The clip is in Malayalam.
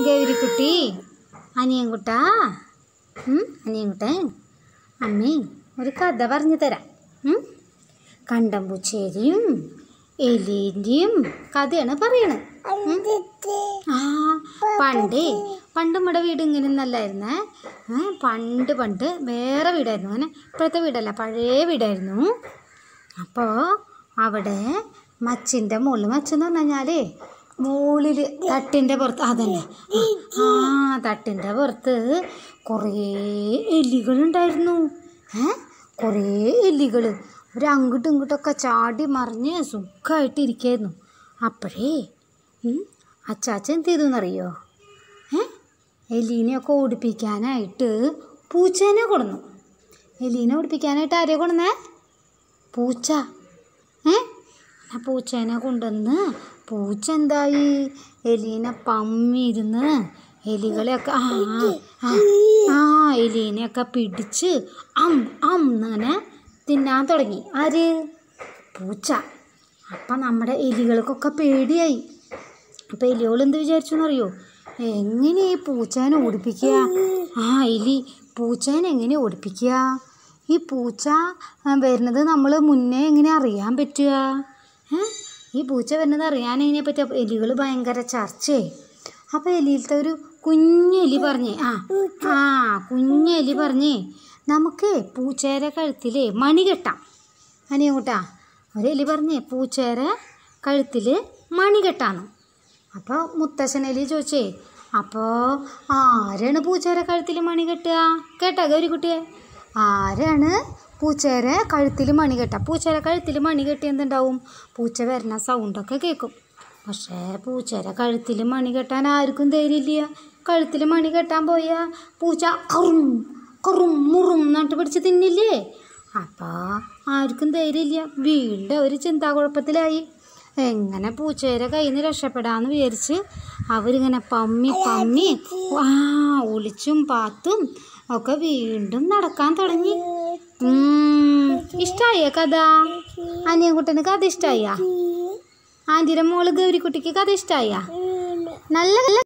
ഗൗരിക്കുട്ടി അനിയൻകുട്ടാ. അനിയൻകുട്ട. അമ്മേ ഒരു കഥ പറഞ്ഞു തരാം. കണ്ടമ്പൂച്ചേരിയും എലീന്റെയും കഥയാണ് പറയണത് ആ പണ്ടേ പണ്ട് നമ്മുടെ വീട് ഇങ്ങനെ ഒന്നല്ലായിരുന്നേ പണ്ട് പണ്ട് വേറെ വീടായിരുന്നു. അങ്ങനെ ഇപ്പോഴത്തെ വീടല്ല പഴയ വീടായിരുന്നു. അപ്പോൾ അവിടെ മച്ചിന്റെ മുകളിൽ മച്ചെന്ന് പറഞ്ഞു കഴിഞ്ഞാലേ മുകളിൽ തട്ടിന്റെ പുറത്ത് അതന്നെ ആ തട്ടിന്റെ പുറത്ത് കുറേ എലികളുണ്ടായിരുന്നു. ഏ? കുറേ എലികൾ ഒരു അങ്ങോട്ടും ഇങ്ങോട്ടൊക്കെ ചാടി മറിഞ്ഞ് സുഖമായിട്ട് ഇരിക്കായിരുന്നു അപ്പോഴേ അച്ചാച്ച എന്ത് ചെയ്തു എന്നറിയോ? ഏ? എലീനെയൊക്കെ ഓടിപ്പിക്കാനായിട്ട് പൂച്ചേനെ കൊടുന്നു എലീനെ ഓടിപ്പിക്കാനായിട്ട് ആരെയാണ് കൊടുന്നേ പൂച്ച. ഏ? ആ പൂച്ചേനെ കൊണ്ടുവന്ന് പൂച്ച എന്തായി എലീനെ പമ്മിരുന്ന് എലികളെയൊക്കെ ആ ആ, എലീനെയൊക്കെ പിടിച്ച് അം അം അങ്ങനെ തിന്നാൻ തുടങ്ങി. ആര്? പൂച്ച. അപ്പം നമ്മുടെ എലികൾക്കൊക്കെ പേടിയായി. അപ്പം എലിയോൾ എന്ത് വിചാരിച്ചു എന്നറിയോ എങ്ങനെ ഈ പൂച്ചേനെ ഓടിപ്പിക്കുക? ആ എലി പൂച്ചേനെ എങ്ങനെ ഓടിപ്പിക്കുക? ഈ പൂച്ച വരുന്നത് നമ്മൾ മുന്നേ എങ്ങനെ അറിയാൻ പറ്റുക? ഈ പൂച്ച വരുന്നത് അറിയാനതിനെ പറ്റി എലികൾ ഭയങ്കര ചർച്ചയായി. അപ്പോൾ എലിയിലത്തെ ഒരു കുഞ്ഞെലി പറഞ്ഞേ ആ ആ കുഞ്ഞെലി പറഞ്ഞേ നമുക്ക് പൂച്ചേരെ കഴുത്തിലേ മണി കെട്ടാം. അനിയങ്കൂട്ടാ ഒരു എലി പറഞ്ഞേ പൂച്ചേരെ കഴുത്തിൽ മണി കെട്ടാന്ന്. അപ്പോൾ മുത്തശ്ശൻ എലി ചോദിച്ചേ അപ്പോൾ ആരാണ് പൂച്ചേരെ കഴുത്തിൽ മണി കെട്ടുക? കേട്ടോ ഗൗരിക്കുട്ടിയെ. ആരാണ് പൂച്ചേരെ കഴുത്തിൽ മണി കെട്ടാം പൂച്ചേരെ കഴുത്തിൽ മണി കെട്ടി എന്തുണ്ടാവും? പൂച്ച വരുന്ന സൗണ്ടൊക്കെ കേൾക്കും. പക്ഷേ പൂച്ചേരെ കഴുത്തിൽ മണി കെട്ടാൻ ആർക്കും ധൈര്യമില്ല. കഴുത്തിൽ മണി കെട്ടാൻ പോയ പൂച്ച കറും കറും മുറും നട്ട് പിടിച്ച് തിന്നില്ലേ? അപ്പോൾ ആർക്കും ധൈര്യമില്ല. വീണ്ടും ഒരു ചിന്താകുഴപ്പത്തിലായി. എങ്ങനെ പൂച്ചേരെ കയ്യിൽ നിന്ന് രക്ഷപ്പെടാമെന്ന് വിചാരിച്ച് അവരിങ്ങനെ പമ്മി പമ്മി ആ ഒളിച്ചും പാത്തും ഒക്കെ വീണ്ടും നടക്കാൻ തുടങ്ങി. ഇഷ്ടായ കഥ? അനിയൻകുട്ടന് കഥ ഇഷ്ടമായ ആന്റിയുടെ മോൾ ഗൗരിക്കുട്ടിക്ക് കഥ ഇഷ്ടമായ നല്ല നല്ല